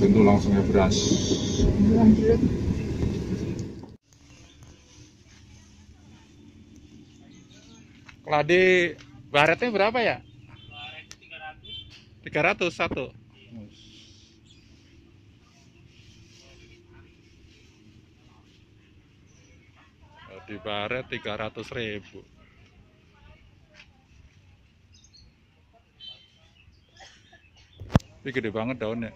itu langsung ngebras lanjut keladi baretnya berapa ya? 300 satu. Di baret 300 ribu ini gede banget daunnya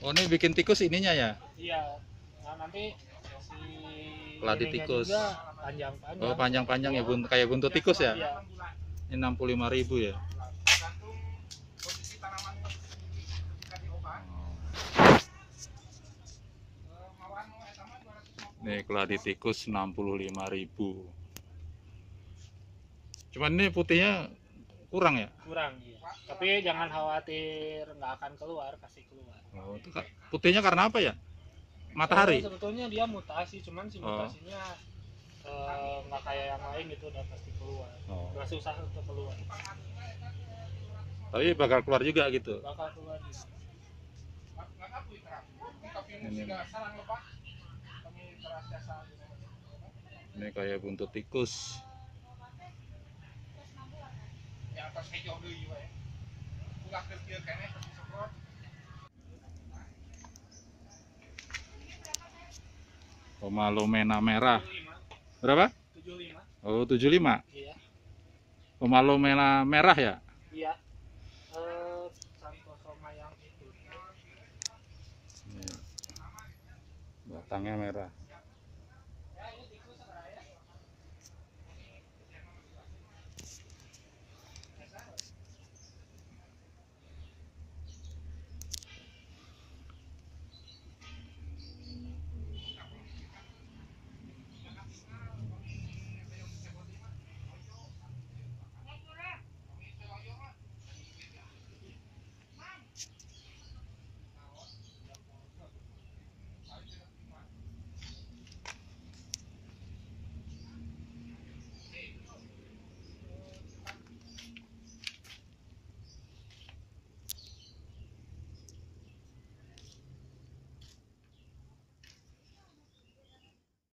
Oh ini bikin tikus ininya ya? Iya. Nah, nanti si ininya tikus. panjang-panjang. Oh panjang-panjang ya bunt kayak buntut tikus ya? Iya. Ini 65.000 ya? Nih keladi tikus 65.000. Cuman ini putihnya kurang ya? Kurang iya. Tapi jangan khawatir nggak akan keluar, kasih keluar. Oh, itu putihnya karena apa ya? Matahari. Eh, sebetulnya dia mutasi, cuman si Oh. mutasinya eh, nggak kayak yang lain gitu udah pasti keluar. Oh. Nggak susah untuk keluar. Tapi bakal keluar juga gitu. Bakal keluar. gitu. Ini, ini kayak buntut tikus. Pomalomena merah. Berapa? 75. Oh, 75. Iya. Pomalomena merah ya? Iya. Eh. Batangnya merah.